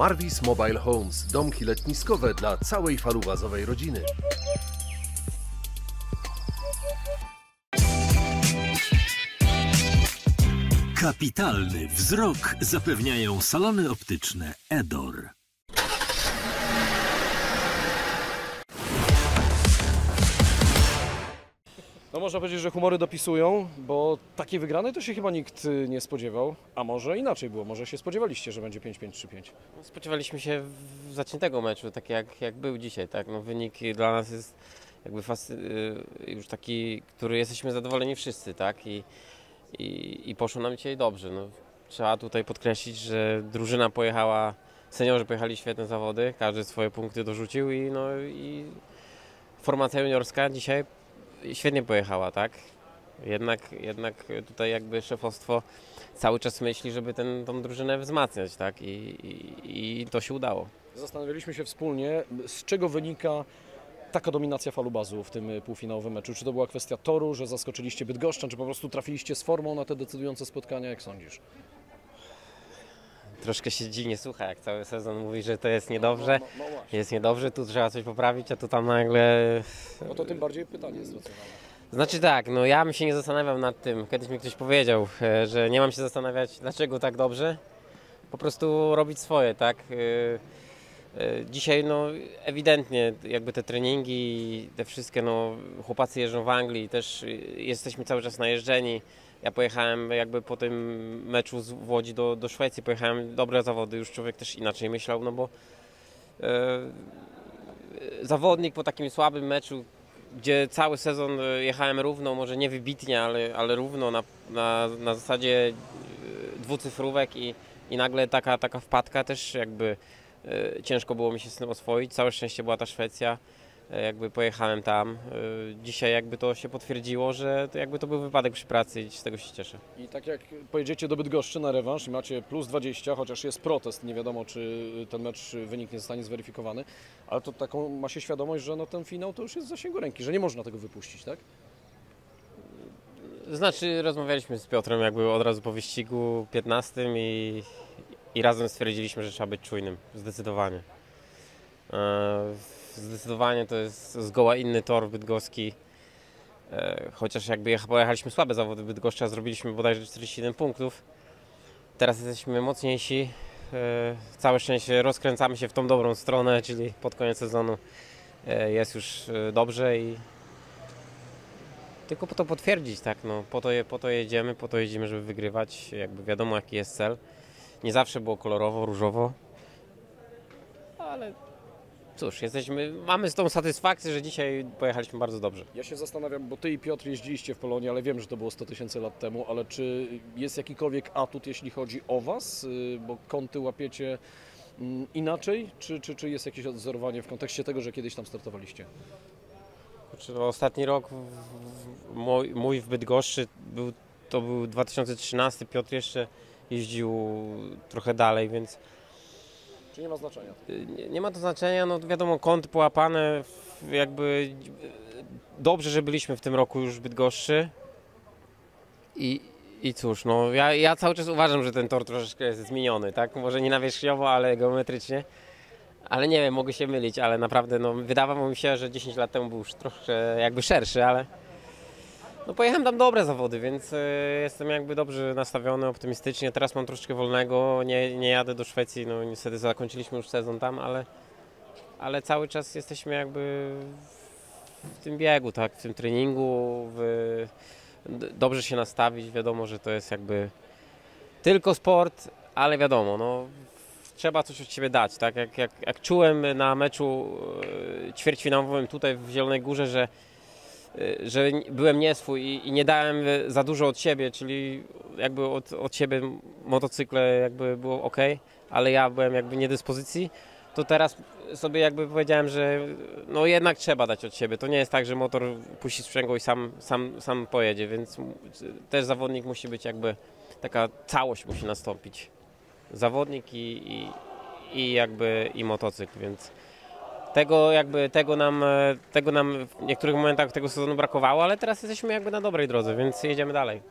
Marvis Mobile Homes, domki letniskowe dla całej falubazowej rodziny. Kapitalny wzrok zapewniają salony optyczne Edor. No można powiedzieć, że humory dopisują, bo takiej wygranej to się chyba nikt y, nie spodziewał. A może inaczej było, może się spodziewaliście, że będzie 5-5-3-5. Spodziewaliśmy się zaciętego meczu, tak jak, jak był dzisiaj. Tak? No, wynik dla nas jest jakby y, już taki, który jesteśmy zadowoleni wszyscy. Tak? I, i, I poszło nam dzisiaj dobrze. No, trzeba tutaj podkreślić, że drużyna pojechała, seniorzy pojechali świetne zawody, każdy swoje punkty dorzucił i, no, i formacja juniorska dzisiaj świetnie pojechała, tak? Jednak, jednak tutaj jakby szefostwo cały czas myśli, żeby ten, tą drużynę wzmacniać, tak? I, i, I to się udało. Zastanawialiśmy się wspólnie, z czego wynika taka dominacja falubazu w tym półfinałowym meczu. Czy to była kwestia toru, że zaskoczyliście Bydgoszczan, czy po prostu trafiliście z formą na te decydujące spotkania, jak sądzisz? Troszkę się dziwnie słucha, jak cały sezon mówi, że to jest niedobrze. No, no, no. Jest niedobrze, tu trzeba coś poprawić, a tu tam nagle No to tym bardziej pytanie jest. Znaczy tak, no ja bym się nie zastanawiał nad tym. Kiedyś mi ktoś powiedział, e, że nie mam się zastanawiać, dlaczego tak dobrze. Po prostu robić swoje, tak? E, e, Dzisiaj no ewidentnie jakby te treningi, te wszystkie no chłopacy jeżdżą w Anglii, też jesteśmy cały czas najeżdżeni. Ja pojechałem jakby po tym meczu z Łodzi do, do Szwecji, pojechałem dobre zawody, już człowiek też inaczej myślał, no bo e, zawodnik po takim słabym meczu, gdzie cały sezon e, jechałem równo, może nie wybitnie, ale, ale równo na, na, na zasadzie e, dwucyfrówek i, i nagle taka, taka wpadka też jakby ciężko było mi się z tym oswoić. Całe szczęście była ta Szwecja, jakby pojechałem tam. E, Dzisiaj jakby to się potwierdziło, że to jakby to był wypadek przy pracy i z tego się cieszę. I tak jak pojedziecie do Bydgoszczy na rewanż i macie plus 20, chociaż jest protest, nie wiadomo czy ten mecz, wynik nie zostanie zweryfikowany, ale to taką ma się świadomość, że no ten finał to już jest w zasięgu ręki, że nie można tego wypuścić, tak? Znaczy rozmawialiśmy z Piotrem jakby od razu po wyścigu 15 i, i razem stwierdziliśmy, że trzeba być czujnym, zdecydowanie. E, Zdecydowanie to jest zgoła inny tor bydgoski. E, Chociaż jakby jecha- pojechaliśmy słabe zawody Bydgoszczy, a zrobiliśmy bodajże 47 punktów. Teraz jesteśmy mocniejsi. E, Całe szczęście rozkręcamy się w tą dobrą stronę, czyli pod koniec sezonu e, jest już dobrze i tylko po to potwierdzić, tak, no, po to, je, po to jedziemy, po to jedziemy, żeby wygrywać, jakby wiadomo jaki jest cel. Nie zawsze było kolorowo, różowo, ale cóż, jesteśmy, mamy z tą satysfakcję, że dzisiaj pojechaliśmy bardzo dobrze. Ja się zastanawiam, bo Ty i Piotr jeździliście w Polonii, ale wiem, że to było 100 tysięcy lat temu, ale czy jest jakikolwiek atut, jeśli chodzi o Was? Y, Bo kąty łapiecie mm, inaczej, czy, czy, czy jest jakieś odzorowanie w kontekście tego, że kiedyś tam startowaliście? No, ostatni rok w, w, mój, mój w Bydgoszczy był, to był 2013, Piotr jeszcze jeździł trochę dalej, więc Czy nie ma znaczenia? Y, Nie, nie ma to znaczenia, no wiadomo, kąty połapane, w- jakby y, dobrze, że byliśmy w tym roku już w Bydgoszczy. I, i cóż, no ja, ja cały czas uważam, że ten tor troszeczkę jest zmieniony, tak, może nie nawierzchniowo, ale geometrycznie, ale nie wiem, mogę się mylić, ale naprawdę, no wydawało mi się, że 10 lat temu był już troszkę jakby szerszy, ale no pojechałem tam dobre zawody, więc y, jestem jakby dobrze nastawiony, optymistycznie. Teraz mam troszeczkę wolnego, nie, nie jadę do Szwecji, no niestety zakończyliśmy już sezon tam, ale, ale cały czas jesteśmy jakby w tym biegu, tak, w tym treningu, w, dobrze się nastawić, wiadomo, że to jest jakby tylko sport, ale wiadomo, no trzeba coś od siebie dać, tak, jak, jak, jak czułem na meczu y, ćwierćfinałowym tutaj w Zielonej Górze, że że n- byłem nie swój i, i nie dałem y, za dużo od siebie, czyli jakby od, od siebie motocykle jakby było ok, ale ja byłem jakby niedyspozycji, to teraz sobie jakby powiedziałem, że no jednak trzeba dać od siebie. To nie jest tak, że motor puści sprzęgło i sam, sam, sam pojedzie, więc też zawodnik musi być jakby taka całość musi nastąpić. Zawodnik i, i, i jakby i motocykl, więc tego jakby tego nam, e, tego nam w niektórych momentach tego sezonu brakowało, ale teraz jesteśmy jakby na dobrej drodze, więc jedziemy dalej.